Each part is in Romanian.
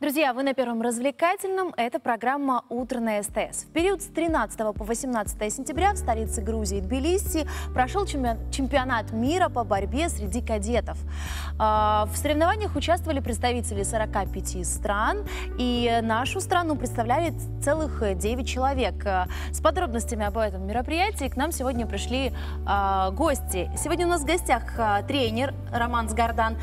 Друзья, вы на Первом развлекательном. Это программа «Утро на СТС». В период с 13 по 18 сентября в столице Грузии Тбилиси прошел чемпионат мира по борьбе среди кадетов. А, в соревнованиях участвовали представители 45 стран, и нашу страну представляли целых 9 человек. С подробностями об этом мероприятии к нам сегодня пришли а, гости. Сегодня у нас в гостях а, тренер Роман Сгардан.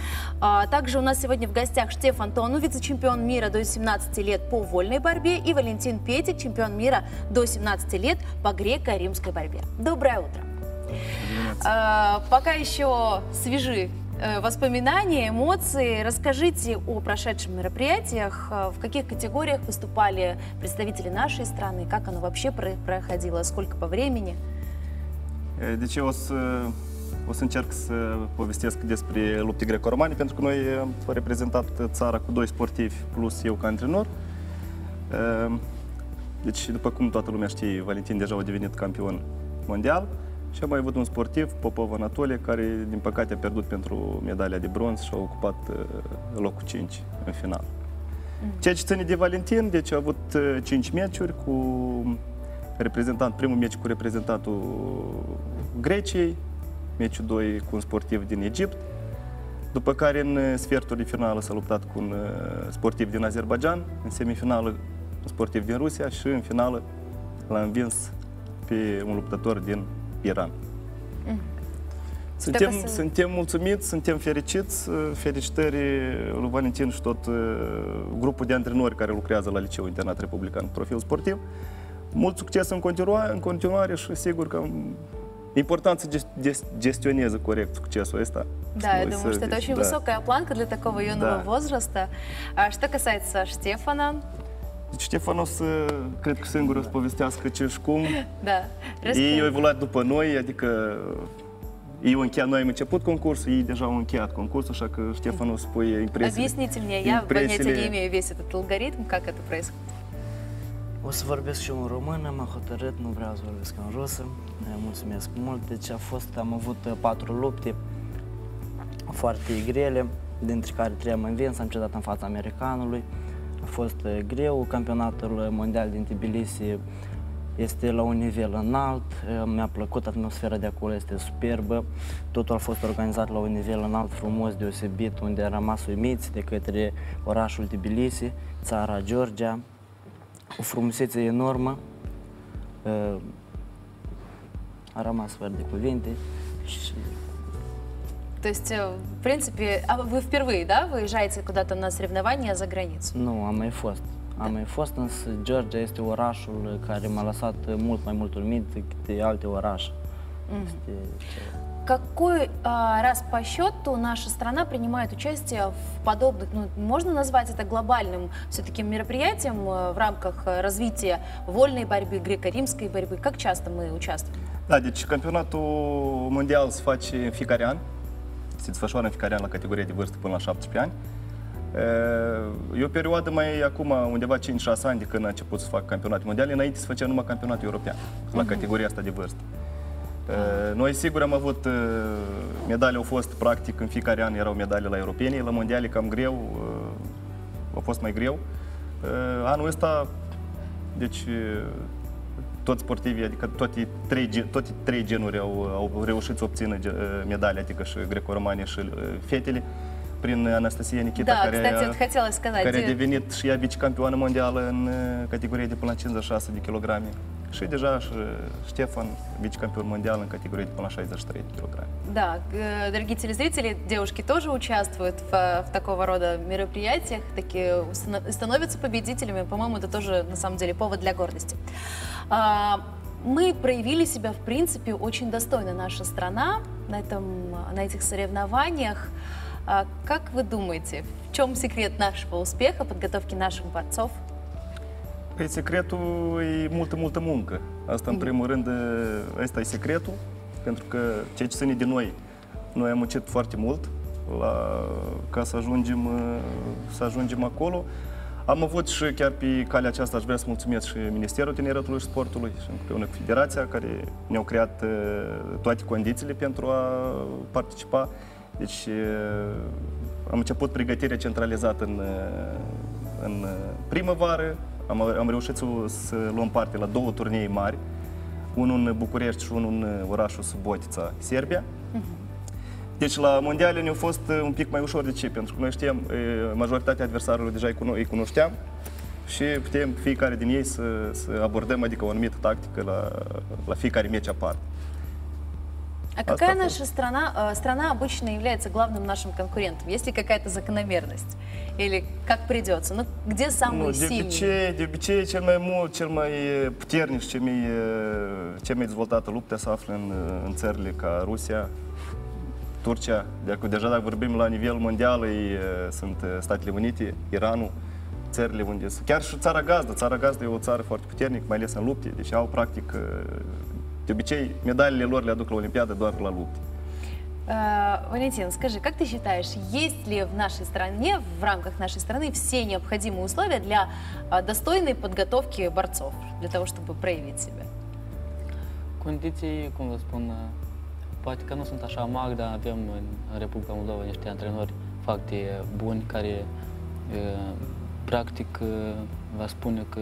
Также у нас сегодня в гостях Штефан Тону, вице-чемпион мира до 17 лет по вольной борьбе, и Валентин Петик, чемпион мира до 17 лет по греко-римской борьбе. Доброе утро. Пока еще свежи э, воспоминания, эмоции. Расскажите о прошедших мероприятиях, э, в каких категориях выступали представители нашей страны, как оно вообще проходило, сколько по времени? Deci o să, o să încerc să povestesc despre lupte greco-romane, pentru că noi am reprezentat țara cu doi sportivi plus eu ca antrenor. Deci, după cum toată lumea știe, Valentin deja a devenit campion mondial și am mai avut un sportiv, Popov Anatolie, care, din păcate, a pierdut pentru medalia de bronz și a ocupat locul 5 în final. Ceea ce ține de Valentin, deci a avut 5 meciuri cu reprezentant, primul meci cu reprezentantul Greciei, meciul 2 cu un sportiv din Egipt, după care în sfertul de finală s-a luptat cu un sportiv din Azerbaijan, în semifinală un sportiv din Rusia și în finală l-a învins pe un luptător din Iran. Mm. Suntem, să... suntem mulțumiți, suntem fericiți, felicitări lui Valentin și tot grupul de antrenori care lucrează la Liceul Internat Republican Profil Sportiv. Mult succes în continuare, în continuare și sigur că important să gestioneze коррект succesul ăsta. Да, я думаю, что это очень да. высокая планка для такого юного да. возраста. А что касается Штефана, deci Ștefan o să, cred că singur să povestească ce și cum. Da. Ei au evoluat după noi, adică ei au încheiat, noi am început concursul, ei deja au încheiat concursul, așa că Ștefan o să spui impresiile. Объясните мне, я понятия не имею весь этот алгоритм, как это происходит. O să vorbesc și eu în română, m-am hotărât, nu vreau să vorbesc în rusă. Mulțumesc mult. Deci a fost, am avut patru lupte foarte grele, dintre care trei am învins, am cedat în fața americanului. A fost greu, campionatul mondial din Tbilisi este la un nivel înalt, mi-a plăcut atmosfera de acolo, este superbă. Totul a fost organizat la un nivel înalt, frumos, deosebit, unde am rămas uimiți de către orașul Tbilisi, țara Georgia, o frumusețe enormă, a rămas fără de cuvinte și То есть, в принципе, а вы впервые, да, выезжаете куда-то на соревнования за gраницу? Nu, am mai fost. Am mai fost, însă Georgia este orașul care m-a lăsat mult mai mult urmit decât alte orașe. Este... Какой а, раз по счету наша страна принимает участие в подобных, ну, можно назвать это глобальным все-таки мероприятием в рамках развития вольной борьбы, греко-римской борьбы? Как часто мы участвуем? Da, deci campionatul mondial se face în fiecare an. Se desfășoară în fiecare an la categorie de vârstă până la 17 ani. E o perioadă mai acum, undeva 5-6 ani de când a început să fac campionate mondiale, înainte se făcea numai campionatul european, la categoria asta de vârstă. Noi, sigur, am avut medalii, au fost practic în fiecare an erau medalii la europene, la mondiale cam greu, a fost mai greu. Anul ăsta, deci toți sportivii, adică toate trei, toate trei genuri au, au reușit să obțină medalii, adică și greco-romane și fetele prin Anastasia Nikita, da, care, кстати, сказать. care a devenit și ea vicecampioană mondială în categorie de până la 56 de kilograme. Și deja și Ștefan, вице-чемпион монdial în categorie de până la 63 de килограмм. Да, дорогие телезрители, девушки тоже участвуют в, в такого рода мероприятиях, такие становятся победителями. По-моему, это тоже на самом деле повод для гордости. Мы проявили себя, в принципе, очень достойно, наша страна, на, этом, на этих соревнованиях. Как вы думаете, в чем секрет нашего успеха, подготовки наших борцов? Păi secretul e multă, multă muncă. Asta, în primul rând, ăsta e secretul, pentru că ceea ce ține de noi, noi am muncit foarte mult la, ca să ajungem, să ajungem acolo. Am avut și chiar pe calea aceasta aș vrea să mulțumesc și Ministerul Tineretului și Sportului și împreună cu Federația care ne-au creat toate condițiile pentru a participa. Deci am început pregătirea centralizată în, în uh, primăvară. Am, am reușit să, să luăm parte la două turnee mari, unul în București și unul în uh, orașul Subotica, Serbia. Deci la mondiale ne-a fost uh, un pic mai ușor. De ce? Pentru că noi știam, uh, majoritatea adversarilor deja îi, cuno- îi cunoșteam și putem fiecare din ei să, să abordăm adică o anumită tactică la, la fiecare meci aparte. А какая Астафов. наша страна, э, страна обычно является главным нашим конкурентом? Есть ли какая-то закономерность? Или как придется? Ну, где самые Nu, de сильные? obicei, de obicei, cel mai mult, cel mai eh, puternic și cel mai, eh, cel mai dezvoltată luptă se află în, eh, în țările ca Rusia, Turcia. Dacă, deja dacă vorbim la nivel mondial, ei, eh, sunt eh, Statele Unite, Iranul, țările unde sunt. Chiar și țara gazdă. Țara gazdă e o țară foarte puternică, mai ales în lupte. Deci au, practic, eh, de obicei, medalele lor le aduc la Olimpiadă doar la lupte. Э, Валентин, скажи, как ты считаешь, есть ли в нашей стране, в рамках нашей страны, все необходимые условия для э, достойной подготовки борцов, для того, чтобы проявить себя? Condiții, cum vă spun, uh, poate că nu sunt așa mari, dar avem în în Republica Moldova niște antrenori foarte buni care, uh, practic, uh, vă spune că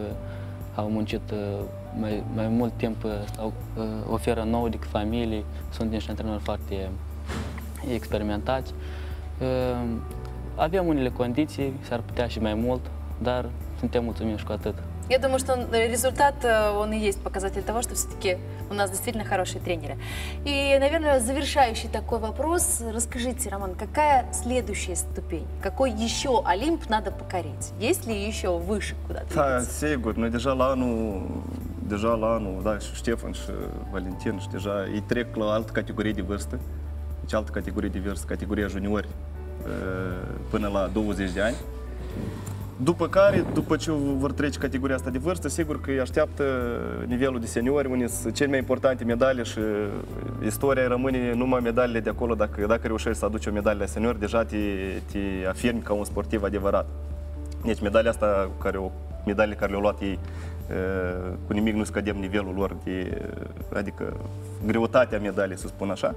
au muncit uh, mai, mai mult timp, uh, au, uh, oferă nouă decât familii, sunt niște antrenori foarte experimentați. Uh, Avem unele condiții, s-ar putea și mai mult, dar suntem mulțumiți și cu atât. Я думаю, что э, результат, э, он и есть показатель того, что все-таки у нас действительно хорошие тренеры. И, наверное, завершающий такой вопрос. Расскажите, Роман, какая следующая ступень? Какой еще Олимп надо покорить? Есть ли еще выше куда Da, двигаться? sigur. Deja la anul, deja la anul, da, și Ștefan și Valentin și deja ei trec la altă categorie de vârstă, deci altă categorie de vârstă, categoria juniori până la 20 de ani. După care, după ce vor trece categoria asta de vârstă, sigur că îi așteaptă nivelul de seniori, unde sunt cele mai importante medalii și istoria rămâne numai medalele de acolo. Dacă, dacă reușești să aduci o medalie la seniori, deja te, te afirmi ca un sportiv adevărat. Deci medalia asta, care o, medalie care le-au luat ei, uh, cu nimic nu scădem nivelul lor, de, adică greutatea medaliei, să spun așa.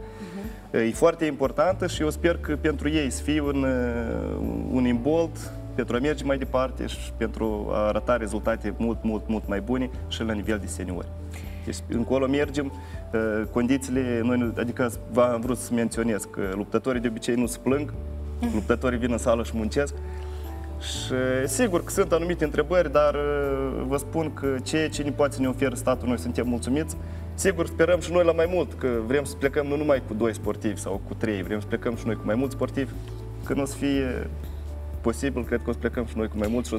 E foarte importantă și eu sper că pentru ei să fie un, uh, un imbold pentru a merge mai departe și pentru a arăta rezultate mult, mult, mult mai bune și la nivel de seniori. Deci încolo mergem, uh, condițiile, noi, nu- adică v-am vrut să menționez că luptătorii de obicei nu se plâng, luptătorii vin în sală și muncesc, și sigur că sunt anumite întrebări, dar uh, vă spun că ceea ce ne poate să ne oferă statul, noi suntem mulțumiți. Sigur, sperăm și noi la mai mult, că vrem să plecăm nu numai cu doi sportivi sau cu trei, vrem să plecăm și noi cu mai mulți sportivi, când o să fie posibil, cred că o să plecăm și noi cu mai mulți și.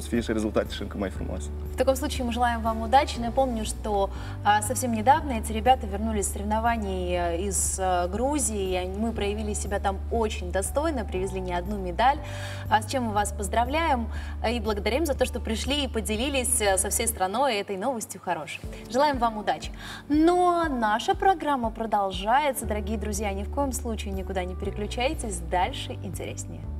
В таком случае мы желаем вам удачи. Напомню, что а, совсем недавно эти ребята вернулись с соревнований э, из э, Грузии. Мы проявили себя там очень достойно, привезли не одну медаль, а с чем мы вас поздравляем и благодарим за то, что пришли и поделились э, со всей страной этой новостью хорошей. Желаем вам удачи. Но наша программа продолжается, дорогие друзья. Ни в коем случае никуда не переключайтесь, дальше интереснее.